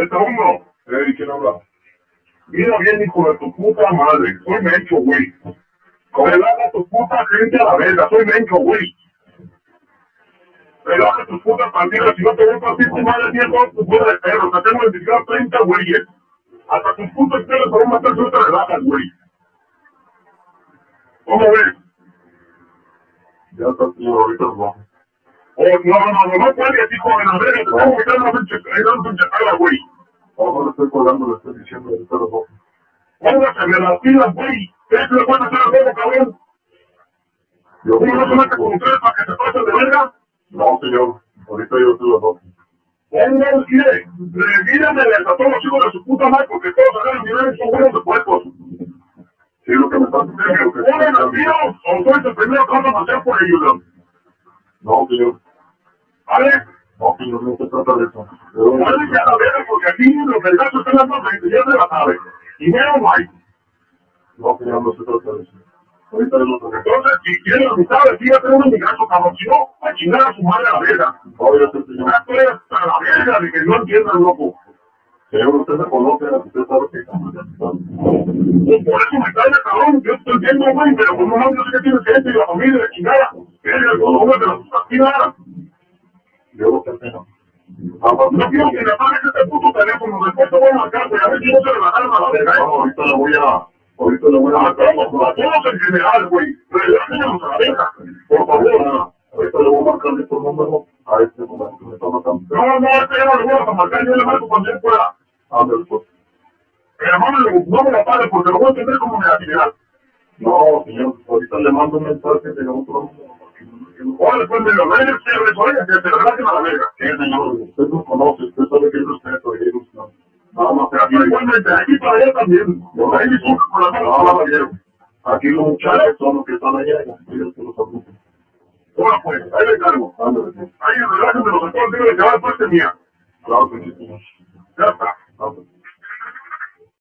Este uno. Eh, ¿quién habla? Mira bien, hijo de tu puta madre. Soy Mencho, güey. Relaja tu puta gente a la verga. Soy Mencho, güey. Relaja tus putas partidas. Si no te voy a partir tu madre, todos tus putas de perros. Te tengo identificado 30 güeyes. Hasta tus putos pelos te van a matar no te relajas, güey. ¿Cómo ves? Ya está, señor, ahorita bajo. Oh, no, no, no, no puedes, hijo de la verga. Te tengo que dar una pinche, güey. Estoy colgando, le estoy diciendo, ahorita lo bajo. Póngase de las pilas, güey. ¿Crees que le pueden hacer al juego, cabrón? Yo, ¿Uno no se mete con ustedes para que se pasen de verga? No, señor, ahorita yo se lo bajo. Pónganse, mire, revírenme a todos los hijos de su puta madre porque todos agarran dinero y son buenos de puestos. Sí, lo que me están ¿Se diciendo me que... ponen los tíos o soy el primero que van a hacer por ellos? ¿no? No, señor. ¿Vale? No, señor, no se trata de eso. Vale, ya la verga porque aquí los ya se la. Y menos no hay. No, señor, no se trata de eso. Ahorita yo lo tengo. Entonces, si quieren la mitad de sí, hacer un emigrazo, cabrón. Si no, a chingar a su madre a la verga. Ya estoy hasta la verga de que no entiendan, loco. Señor, usted me conoce, usted sabe que... Pues por eso me cae cabrón, yo estoy viendo, güey, pero no, yo sé que tienes gente y la familia de chingada. Eres el hombre de las asesinadas. Yo lo termino. Ah, va, No quiero que me apagues este puto teléfono, después te voy a marcar, güey, a ver si no se relajaron a la verga. No, ahorita le voy a... Ahorita le voy a... A todos, a todos en general, güey, relájenos a la verga. Por favor, ahorita le voy a marcar estos números a este número que me está marcando. No, no, este ya no le voy a marcar, yo le marco cuando él pueda. Ándale, pues. Pero no me, lo pague porque lo voy a tener como negatividad. No, señor, ahorita le mando un mensaje de otro número. Ahora después me lo ven, se resuelve, que se relajen a la verga. Sí, señor, usted nos conoce, usted sabe que yo respeto y ilusión. Nada más que Pero aquí, igualmente, aquí para allá también. Ahí disculpe por la mano, más que aquí los muchachos son los que están allá y ellos que los admiten. Bueno, pues, ahí le. Ándale, sí. Ahí relájenme los entonces, dile que va de parte mía. Claro que sí, señor. Ya está.